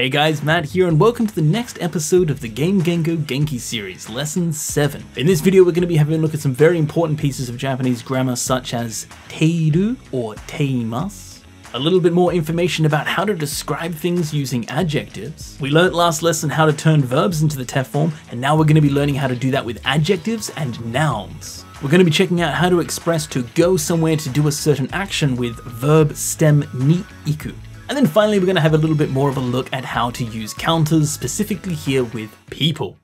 Hey guys, Matt here and welcome to the next episode of the Game Gengo Genki series, Lesson 7. In this video we're going to be having a look at some very important pieces of Japanese grammar such as teiru or teimasu, a little bit more information about how to describe things using adjectives. We learnt last lesson how to turn verbs into the te form and now we're going to be learning how to do that with adjectives and nouns. We're going to be checking out how to express to go somewhere to do a certain action with verb stem ni iku. And then finally, we're going to have a little bit more of a look at how to use counters, specifically here with people.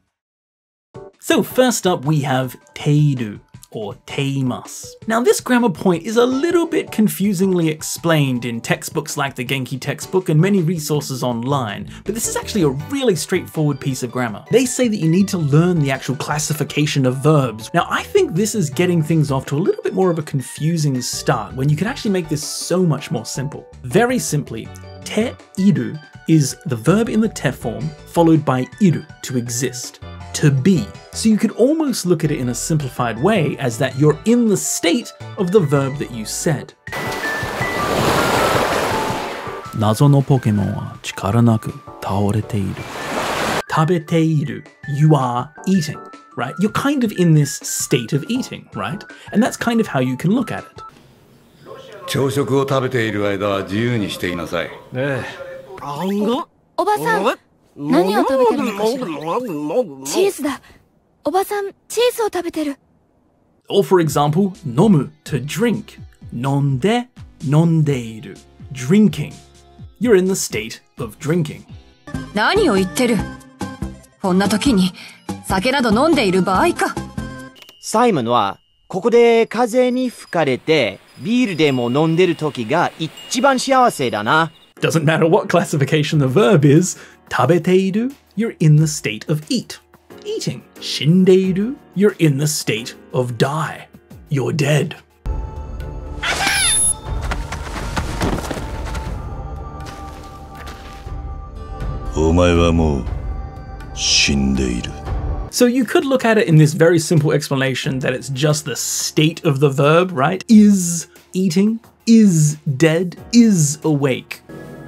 So first up, we have teiru or teimas. Now this grammar point is a little bit confusingly explained in textbooks like the Genki textbook and many resources online, but this is actually a really straightforward piece of grammar. They say that you need to learn the actual classification of verbs. Now I think this is getting things off to a little bit more of a confusing start when you can actually make this so much more simple. Very simply, te iru is the verb in the te form followed by iru, to exist to be. So you could almost look at it in a simplified way as that you're in the state of the verb that you said. 謎のポケモンは力なく倒れている。食べている. You are eating, right? You're kind of in this state of eating, right? And that's kind of how you can look at it. 朝食を食べている間は自由にしていなさい。ええ。おばさん、 何を食べてるのかしらチーズだおばさんチーズを食べてる Or for example, 飲む to drink 飲んで飲んでいる drinking You're in the state of drinking 何を言ってるこんな時に酒など飲んでいる場合かサイモンはここで風に吹かれてビールでも飲んでる時が一番幸せだな Doesn't matter what classification the verb is Tabeteiru, you're in the state of eat. Eating. Shindeiru, you're in the state of die. You're dead. So you could look at it in this very simple explanation that it's just the state of the verb, right? Is eating, is dead, is awake.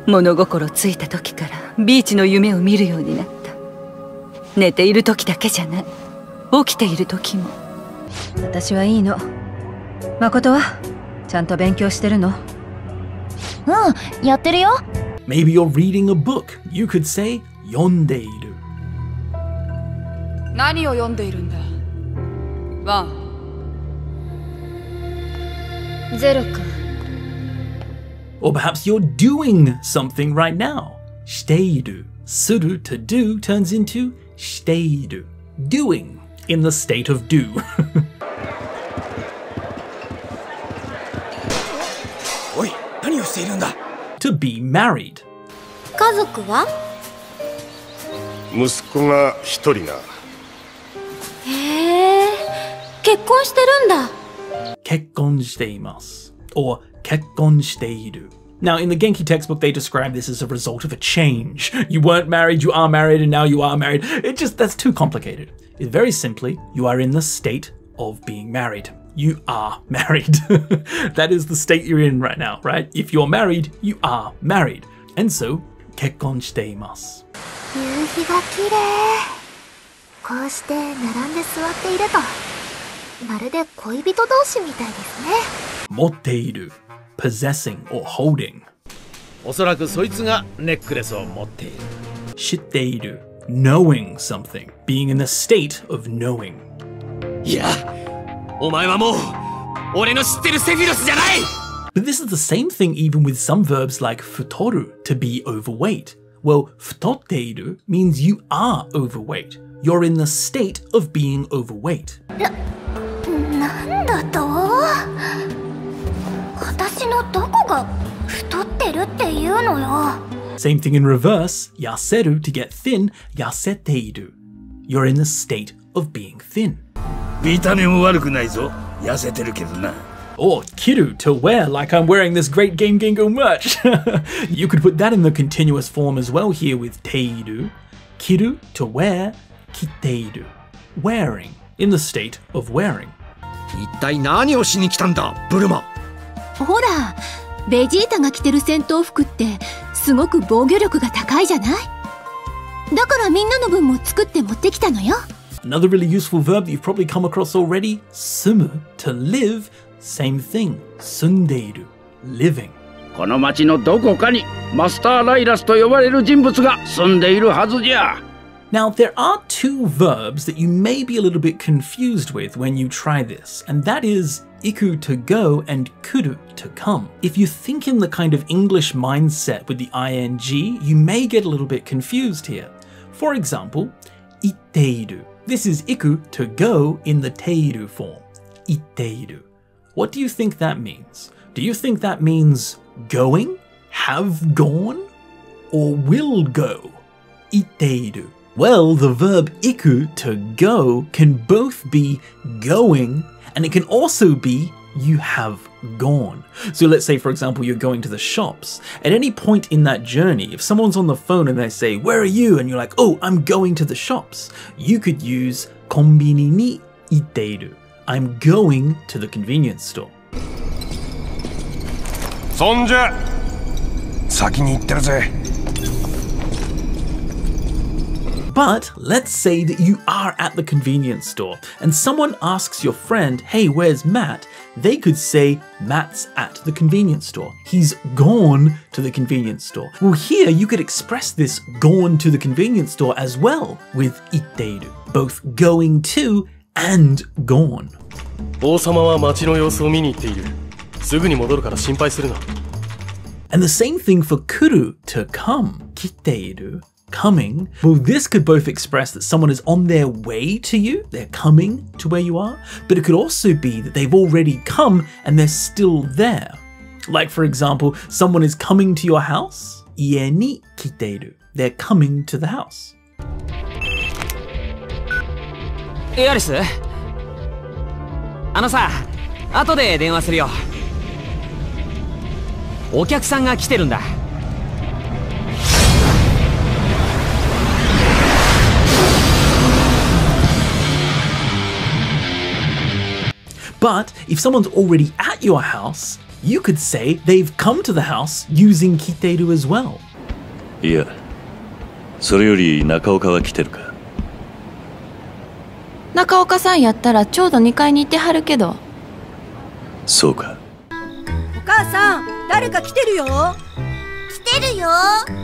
物心ついた時からビーチの夢を見るようになった。寝ている時だけじゃない。起きている時も。私はいいの。誠はちゃんと勉強してるの？うんやってるよ。Maybe you're reading a book. You could say 読んでいる.何を読んでいるんだ？ワンゼロか Or perhaps you're doing something right now. している. Suru to do turns into している. Doing in the state of do. to be married. 家族は息子が一人なへえ結婚してるんだ結婚しています or 結婚している Now, in the Genki textbook, they describe this as a result of a change. You weren't married, you are married, and now you are married. It just, that's too complicated. It, very simply, you are in the state of being married. You are married. that is the state you're in right now, right? If you're married, you are married. And so, 結婚しています。夕日が綺麗こうして並んで座っているとまるで恋人同士みたいですね 持っている possessing or holding おそらくそいつがネックレスを持っている知っている knowing something being in the state of knowing いやお前はもう俺の知ってるセフィロスじゃない But this is the same thing even with some verbs like futoru, to be overweight. Well, futoteiru means you are overweight. You're in the state of being overweight. のどこが太ってるっていうのよ Same thing in reverse, yaseru to get thin, yaseteiru. You're in the state of being thin. 見た目も悪くないぞ痩せてるけどな Or kiru to wear like I'm wearing this great Game Gengo merch. you could put that in the continuous form as well here with teiru. Kiru to wear, kiteiru. Wearing, in the state of wearing. 一体何をしに来たんだブルマ ほらベジータが着てる戦闘服ってすごく防御力が高いじゃないだからみんなの分も作って持ってきたのよ Another really useful verb that you've probably come across already, sumu, to live, same thing, sundeiru, living. この町のどこかにマスター・ライラスと呼ばれる人物が住んでいるはずじゃ Now, there are two verbs that you may be a little bit confused with when you try this, and that is iku to go and kuru to come. If you think in the kind of English mindset with the ing, you may get a little bit confused here. For example, itteiru. This is iku to go in the teiru form. Itteiru. What do you think that means? Do you think that means going, have gone, or will go? Itteiru. Well, the verb iku to go can both be going and it can also be you have gone. So let's say, for example, you're going to the shops. At any point in that journey, if someone's on the phone and they say, Where are you? And you're like, Oh, I'm going to the shops. You could use konbini ni itteiru. I'm going to the convenience store. そんじゃ先に行ってるぜ But let's say that you are at the convenience store and someone asks your friend, Hey, where's Matt? They could say, Matt's at the convenience store. He's gone to the convenience store. Well, here you could express this gone to the convenience store as well with itteiru, both going to and gone. 王様は町の様子を見に行っているすぐに戻るから心配するな And the same thing for kuru, to come, kiteiru, coming. Well, this could both express that someone is on their way to you, they're coming to where you are, but it could also be that they've already come and they're still there. Like, for example, someone is coming to your house, ie ni kiteiru. They're coming to the house. エアリスあのさ後で電話するよお客さんが来てるんだ But if someone's already at your house, you could say they've come to the house using kiteiru as well. いやそれより中岡は来てるか中岡さんやったらちょうど2階に行ってはるけどそうかお母さん誰か来てるよ来てるよこん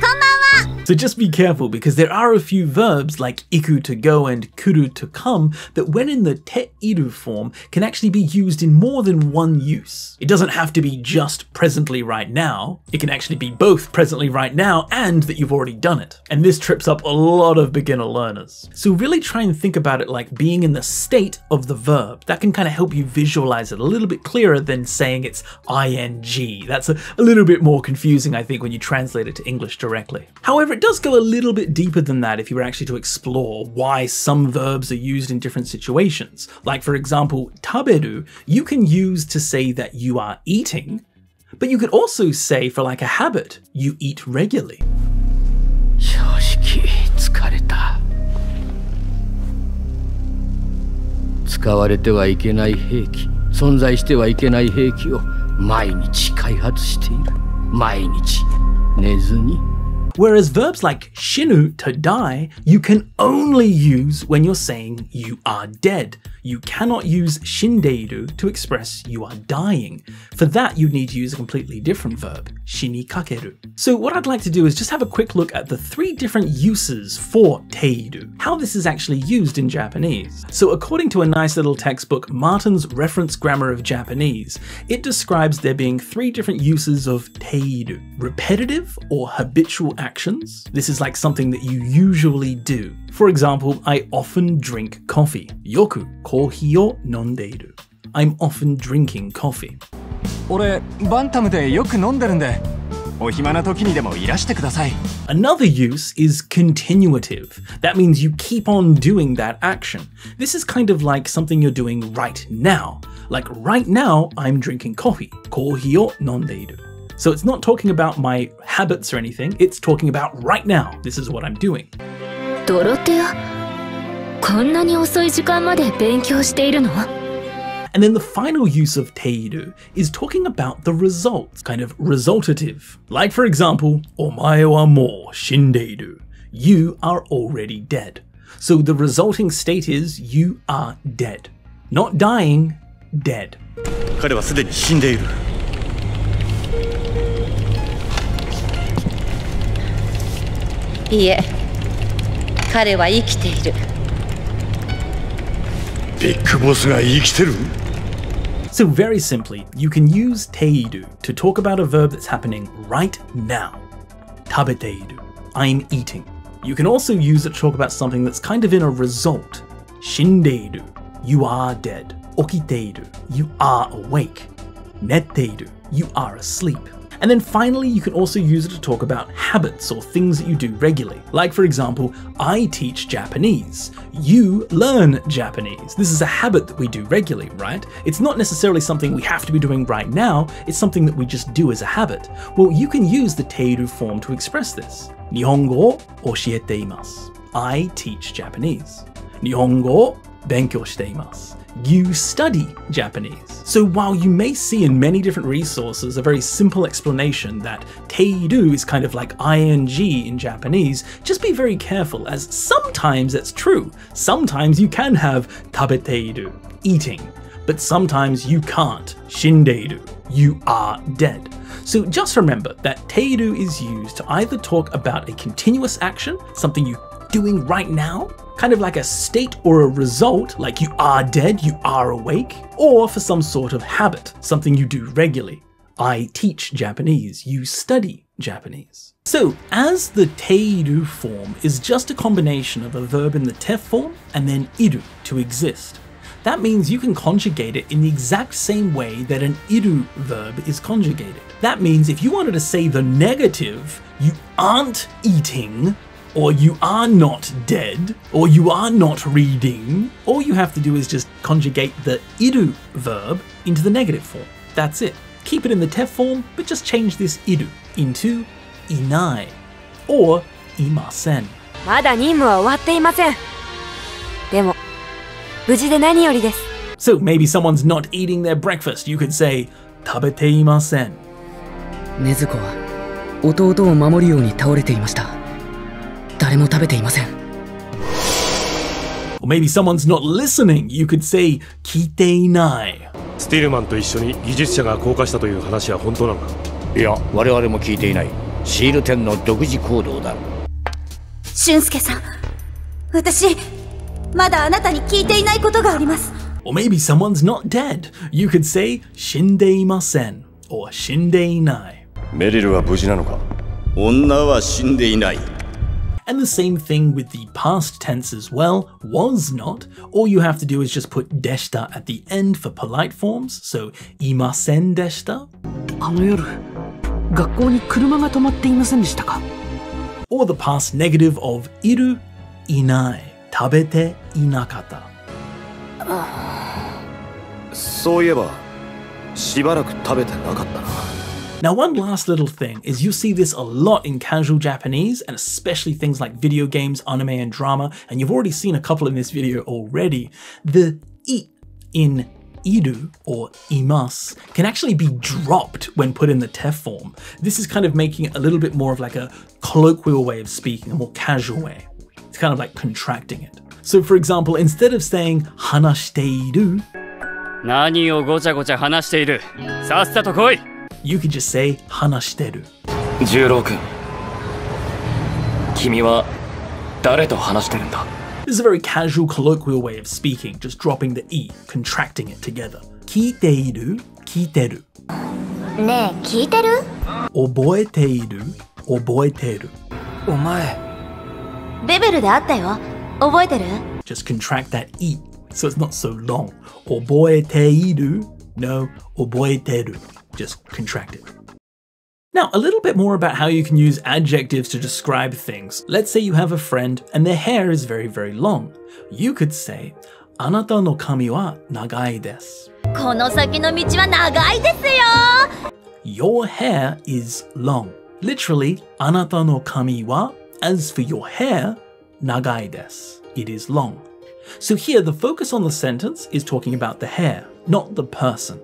ばんは So just be careful because there are a few verbs like iku to go and kuru to come that when in the te iru form can actually be used in more than one use. It doesn't have to be just presently right now. It can actually be both presently right now and that you've already done it. And this trips up a lot of beginner learners. So really try and think about it like being in the state of the verb. That can kind of help you visualize it a little bit clearer than saying it's ing. That's a, a little bit more confusing, I think, when you translate it to English directly. However, it does go a little bit deeper than that if you were actually to explore why some verbs are used in different situations. Like, for example, taberu, you can use to say that you are eating, but you could also say for like a habit, you eat regularly. Whereas verbs like shinu, to die, you can only use when you're saying you are dead. You cannot use shindeiru to express you are dying. For that, you'd need to use a completely different verb, shinikakeru. So what I'd like to do is just have a quick look at the three different uses for teiru, how this is actually used in Japanese. So according to a nice little textbook, Martin's Reference Grammar of Japanese, it describes there being three different uses of teiru, repetitive or habitual action actions. This is like something that you usually do. For example, I often drink coffee. Yoku kohi o nondeiru. I'm often drinking coffee. 俺バンタムでよく飲んでるんでお暇な時にでもいらしてください Another use is continuative. That means you keep on doing that action. This is kind of like something you're doing right now. Like right now, I'm drinking coffee. Kohi o nondeiru. So it's not talking about my habits or anything, it's talking about right now. This is what I'm doing. ドロテアこんなに遅い時間まで勉強しているの And then the final use of teiru is talking about the results, kind of resultative. Like for example, omae wa mo shindeiru. you are already dead. So the resulting state is you are dead. Not dying, dead. 彼はすでに死んでいる いえ彼は生きているビッグボスが生きてる So very simply, you can use teiru to talk about a verb that's happening right now. Tabeteiru, I'm eating. You can also use it to talk about something that's kind of in a result. Shindeiru, you are dead. Okiteiru, you are awake. Netteiru, you are asleep. And then finally, you can also use it to talk about habits or things that you do regularly. Like, for example, I teach Japanese. You learn Japanese. This is a habit that we do regularly, right? It's not necessarily something we have to be doing right now, it's something that we just do as a habit. Well, you can use the teiru form to express this. Nihongo o oshiete imasu. I teach Japanese. Nihongo o benkyou shite imasu you study Japanese. So while you may see in many different resources a very simple explanation that teiru is kind of like ing in Japanese, just be very careful as sometimes it's true. Sometimes you can have tabeteiru, eating, but sometimes you can't, shindeiru, you are dead. So just remember that teiru is used to either talk about a continuous action, something you doing right now, kind of like a state or a result, like you are dead, you are awake, or for some sort of habit, something you do regularly. I teach Japanese, you study Japanese. So, as the teiru form is just a combination of a verb in the te form and then iru to exist. That means you can conjugate it in the exact same way that an iru verb is conjugated. That means if you wanted to say the negative, you aren't eating, or you are not dead, or you are not reading, all you have to do is just conjugate the iru verb into the negative form. That's it. Keep it in the te form, but just change this iru into inai or imasen. まだ任務は終わっていません。でも、無事で何よりです。So maybe someone's not eating their breakfast. You could say 食べていません。禰豆子は弟を守るように倒れていました。誰も食べていません。Or maybe someone's not listening. You could say 聞いていない。スティールマンと一緒に技術者が降下したという話は本当なのか？いや我々も聞いていないシール10の独自行動だ俊介さん私まだあなたに聞いていないことがあります Or maybe someone's not dead. You could say 死んでいません or 死んでいない。メリルは無事なのか？女は死んでいない。And the same thing with the past tense as well, was not. All you have to do is just put deshita at the end for polite forms, so imasen deshita. あの夜学校に車が止まっていませんでしたか Or the past negative of iru, inai, tabete inakata. そういえばしばらく食べてなかったな now one last little thing is you see this a lot in casual Japanese and especially things like video games, anime and drama, and you've already seen a couple in this video already. The i in iru or imas can actually be dropped when put in the te form. This is kind of making it a little bit more of like a colloquial way of speaking, a more casual way. It's kind of like contracting it. So for example, instead of saying hanashiteiru, 何をごちゃごちゃ話している。さっさと来い。you could just say hanashiteru. 十郎君君は誰と話してるんだ This is a very casual, colloquial way of speaking, just dropping the e, contracting it together. Kiteiru, kiteru. ねえ聞いてる Oboeteiru, oboeteru. お前ベベルであったよ覚えてる Just contract that e, so it's not so long. Oboeteiru, no, oboeteru. Just contract it. Now, a little bit more about how you can use adjectives to describe things. Let's say you have a friend and their hair is very, very long. You could say, あなたの髪は長いです。この先の道は長いですよ Your hair is long. Literally, あなたの髪は as for your hair, 長いです. It is long. So here, the focus on the sentence is talking about the hair, not the person.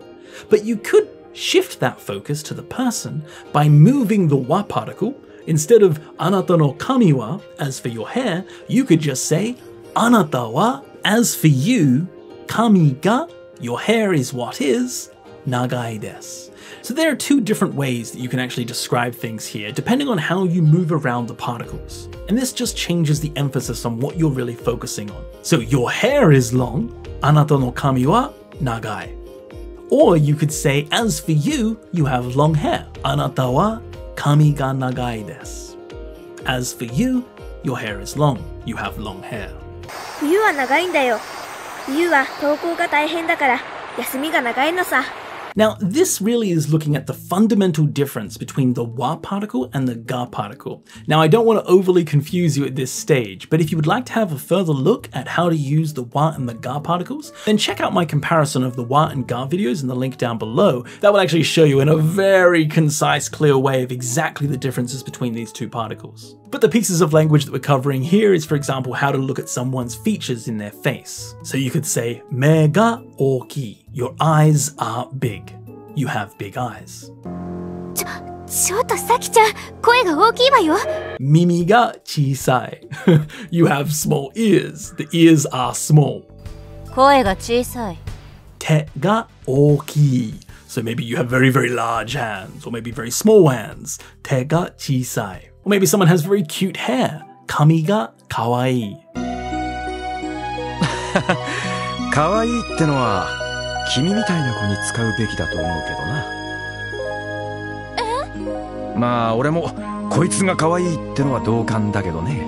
But you could shift that focus to the person by moving the wa particle, Instead of anata no kami wa, as for your hair, you could just say anata wa, as for you, kami ga, your hair is what is, nagai desu. So there are two different ways that you can actually describe things here, depending on how you move around the particles. And this just changes the emphasis on what you're really focusing on. So your hair is long, anata no kami wa nagai. Or you could say, as for you, you have long hair. Anata wa kami ga nagai desu. As for you, your hair is long. You have long hair. 冬は長いんだよ。冬は登校が大変だから、休みが長いのさ。 Now, this really is looking at the fundamental difference between the wa particle and the ga particle. Now, I don't want to overly confuse you at this stage, but if you would like to have a further look at how to use the wa and the ga particles, then check out my comparison of the wa and ga videos in the link down below. That will actually show you in a very concise, clear way of exactly the differences between these two particles. But the pieces of language that we're covering here is, for example, how to look at someone's features in their face. So you could say, me ga oki. Your eyes are big. You have big eyes. ちょっとさきちゃん、声が大きいわよ。 Mimi ga chisai. you have small ears. The ears are small. 声が小さい。 Te ga oki. So maybe you have very, very large hands, or maybe very small hands. Te ga chisai. Or maybe someone has very cute hair. Kami ga kawaii. 可愛いってのは 君みたいな子に使うべきだと思うけどなまあ俺もこいつが可愛いってのは同感だけどね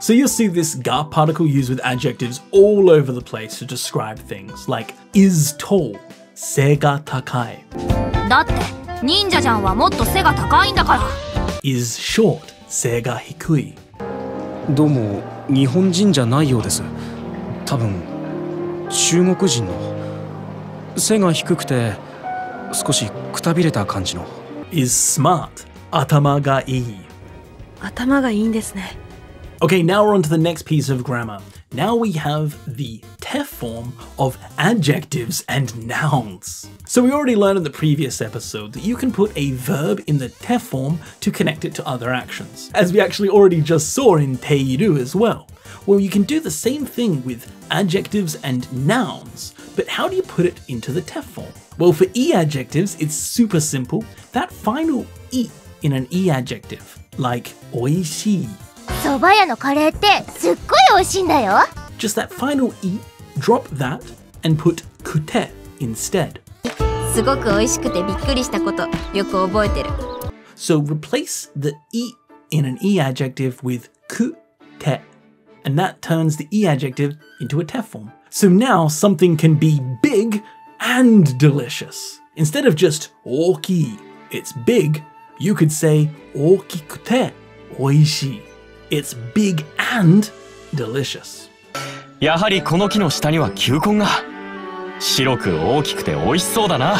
So you'll see this ga particle used with adjectives all over the place to describe things like is tall, se ga takai, だって忍者じゃんはもっと背が高いんだから is short, se ga hikui. どうも日本人じゃないようです多分中国人の背が低くて少しくたびれた感じの is smart, atama ga ii. 頭がいいんですね Okay, now we're on to the next piece of grammar. Now we have the te form of adjectives and nouns. So we already learned in the previous episode that you can put a verb in the te form to connect it to other actions, as we actually already just saw in teiru as well. Well, you can do the same thing with adjectives and nouns, but how do you put it into the TE form? Well, for E adjectives, it's super simple. That final E in an E adjective, like oishii. Just that final E, drop that, and put kute instead. So replace the E in an E adjective with kute, and that turns the E adjective into a te form. So now something can be big and delicious. Instead of just oki, it's big, you could say okikute oishii. It's big and delicious. やはりこの木の下には球根が白く大きくて美味しそうだな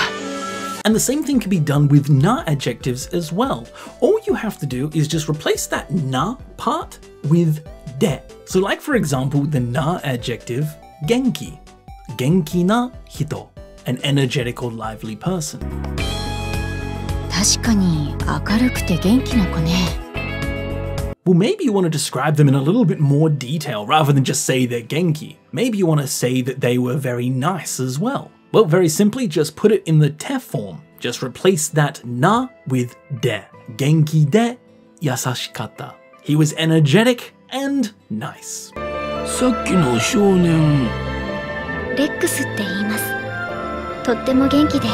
And the same thing can be done with na adjectives as well. All you have to do is just replace that na part with de. So like for example, the na adjective genki. Genki na hito. An energetic or lively person. 確かに明るくて元気な子ね Well, maybe you want to describe them in a little bit more detail rather than just say they're genki. Maybe you want to say that they were very nice as well. Well, very simply, just put it in the te form. Just replace that na with de. Genki de yasashikata. He was energetic and nice. さっきの少年レックスって言います。とっても元気で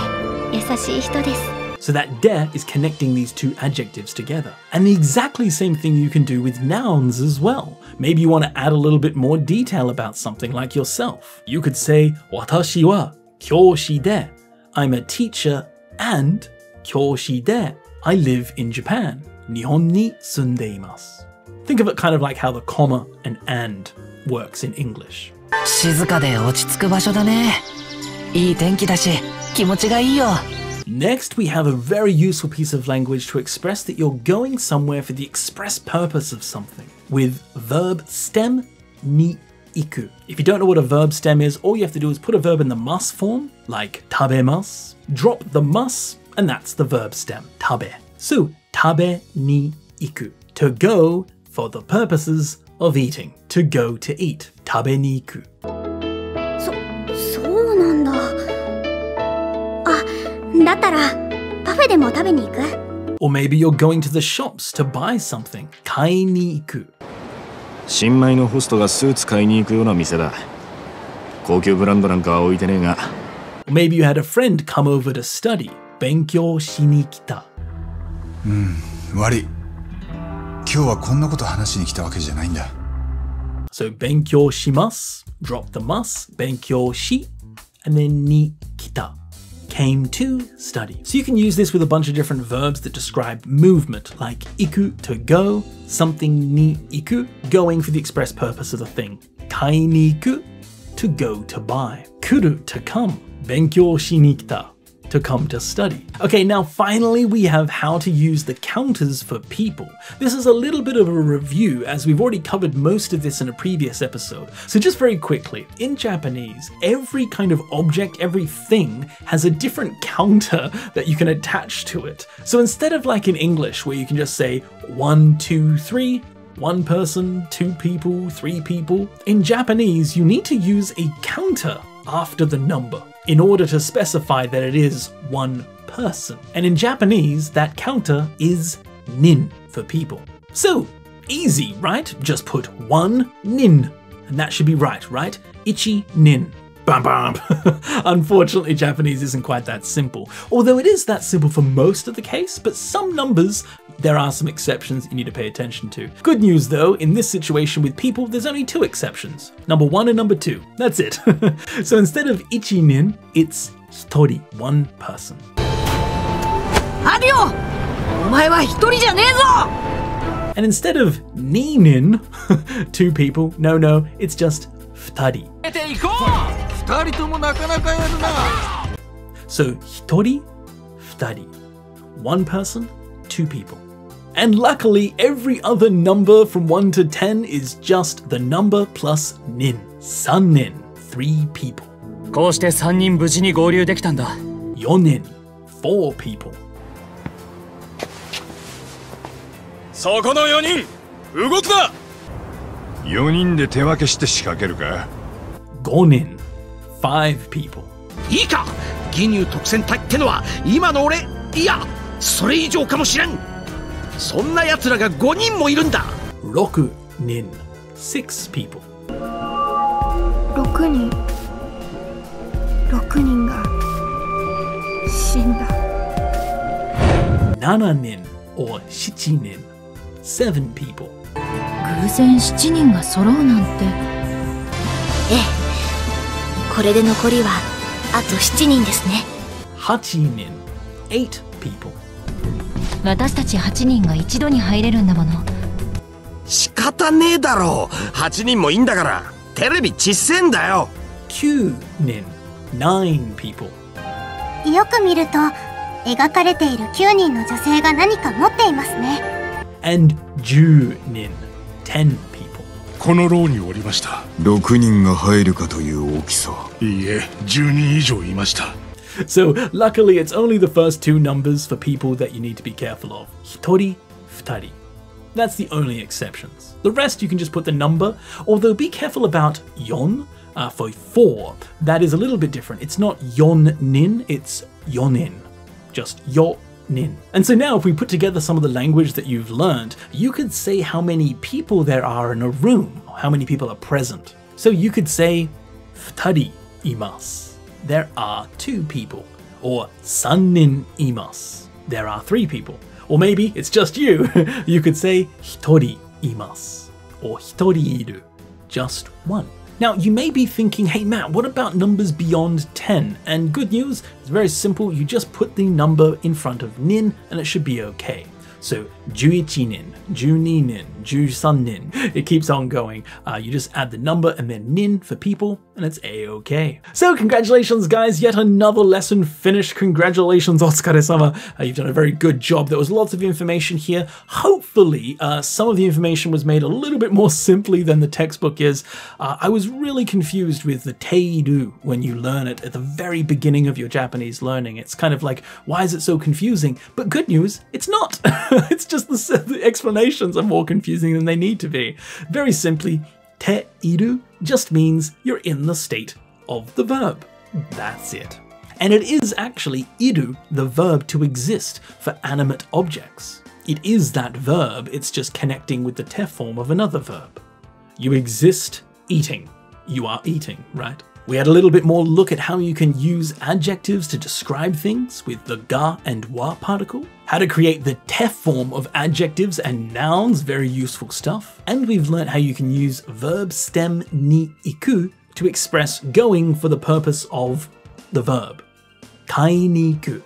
優しい人です。 So that de is connecting these two adjectives together. And the exactly same thing you can do with nouns as well. Maybe you want to add a little bit more detail about something like yourself. You could say, Watashi wa kyoshi de. I'm a teacher and kyoshi de. I live in Japan. Nihon ni sundeimasu. Think of it kind of like how the comma and and works in English. 静かで落ち着く場所だねいい天気だし気持ちがいいよ Next, we have a very useful piece of language to express that you're going somewhere for the express purpose of something with verb stem ni iku. If you don't know what a verb stem is, all you have to do is put a verb in the mas form, like tabemas, drop the mas, and that's the verb stem, tabe. So, tabe ni iku. To go for the purposes of eating. To go to eat. 食べに行く。そ、そうなんだ。あ、だったら、パフェでも食べに行く Or maybe you're going to the shops to buy something. 買いに行く。新米のホストがスーツ買いに行くような店だ高級ブランドなんかは置いてねえが maybe you had a friend come over to study. 勉強しに来た。うん悪い今日はこんなこと話しに来たわけじゃないんだ So 勉強します。Drop the must. 勉強し。And then に来た。Came to study. So you can use this with a bunch of different verbs that describe movement, like iku to go, something ni iku, going for the express purpose of the thing. Kai ni iku, to go to buy. Kuru to come. 勉強しに来た to come to study. Okay, now finally we have how to use the counters for people. This is a little bit of a review as we've already covered most of this in a previous episode. So just very quickly, in Japanese, every kind of object, every thing has a different counter that you can attach to it. So instead of like in English where you can just say one, two, three, one person, two people, three people. In Japanese, you need to use a counter after the number in order to specify that it is one person. And in Japanese, that counter is nin for people. So, easy, right? Just put one nin, and that should be right, right? Ichi nin. Bam bam. Unfortunately, Japanese isn't quite that simple. Although it is that simple for most of the case, but some numbers, there are some exceptions you need to pay attention to. Good news though, in this situation with people, there's only two exceptions. Number one and number two. That's it. so instead of ichinin, it's hitori, one person. And instead of ninin, two people, no no, it's just futari. So hitori, futari. One person, two people. And luckily, every other number from 1 to 10 is just the number plus nin. San nin, three people. こうして三人無事に合流できたんだ Yonin, four people. そこの4人動くな4人で手分けして仕掛けるか Gonin, five people. いいか義乳特戦隊ってのは今の俺いやそれ以上かもしれんそんな奴らが5人もいるんだ。6人 ,6 people. 6, 人。6人が死んだ。7人7 people. 偶然7人が揃うなんて。ええ。これで残りはあと7人ですね。8人。8 people. 私たち8人が一度に入れるんだもの。仕方ねえだろ。8人もいいんだから。テレビちっせんだよ。Q nin, nine people. よく見ると描かれている9人の女性が何か持っていますね。And Ju nin, ten people. この牢におりました。6人が入るかという大きさ。いいえ10人以上いました So, luckily, it's only the first two numbers for people that you need to be careful of. Hitori, futari. That's the only exceptions. The rest, you can just put the number, although be careful about yon uh, for four. That is a little bit different. It's not yon nin, it's yonin. Just yo nin. And so now, if we put together some of the language that you've learned, you could say how many people there are in a room, how many people are present. So you could say futari imasu there are two people. Or sannin imas. There are three people. Or maybe it's just you. you could say hitori imas, Or hitori iru. Just one. Now, you may be thinking, hey Matt, what about numbers beyond 10? And good news, it's very simple. You just put the number in front of nin and it should be okay. So, 11 nin, 12 nin, 13 nin. It keeps on going. Uh, you just add the number and then nin for people, and it's a-okay. So, congratulations, guys. Yet another lesson finished. Congratulations, Otsukare-sama. Uh, you've done a very good job. There was lots of information here. Hopefully, uh, some of the information was made a little bit more simply than the textbook is. Uh, I was really confused with the teiru when you learn it at the very beginning of your Japanese learning. It's kind of like, why is it so confusing? But good news, it's not. it's just just the, the explanations are more confusing than they need to be. Very simply, te iru just means you're in the state of the verb. That's it. And it is actually iru, the verb to exist, for animate objects. It is that verb, it's just connecting with the te form of another verb. You exist eating. You are eating, right? We had a little bit more look at how you can use adjectives to describe things with the ga and wa particle, how to create the te form of adjectives and nouns, very useful stuff, and we've learnt how you can use verb stem ni iku to express going for the purpose of the verb. Kai ni iku,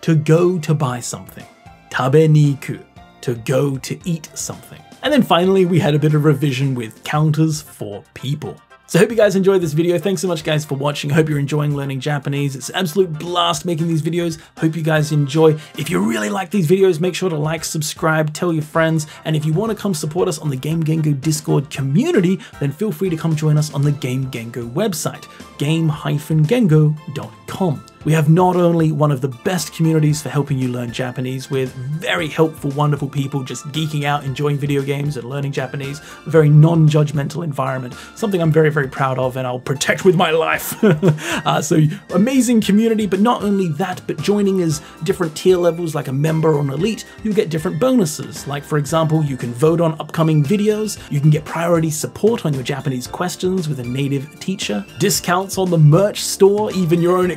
to go to buy something. Tabe ni iku, to go to eat something. And then finally, we had a bit of revision with counters for people. So I hope you guys enjoyed this video. Thanks so much guys for watching. Hope you're enjoying learning Japanese. It's an absolute blast making these videos. Hope you guys enjoy. If you really like these videos, make sure to like, subscribe, tell your friends. And if you want to come support us on the Game Gengo Discord community, then feel free to come join us on the Game Gengo website, game-gengo.com. We have not only one of the best communities for helping you learn Japanese with very helpful, wonderful people just geeking out, enjoying video games and learning Japanese, a very non-judgmental environment, something I'm very, very proud of and I'll protect with my life. uh, so amazing community, but not only that, but joining as different tier levels like a member or an elite, you get different bonuses. Like for example, you can vote on upcoming videos, you can get priority support on your Japanese questions with a native teacher, discounts on the merch store, even your own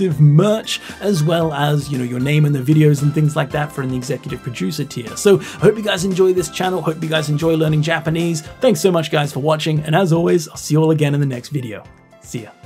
exclusive merch, as well as, you know, your name in the videos and things like that for an executive producer tier. So I hope you guys enjoy this channel. Hope you guys enjoy learning Japanese. Thanks so much guys for watching. And as always, I'll see you all again in the next video. See ya.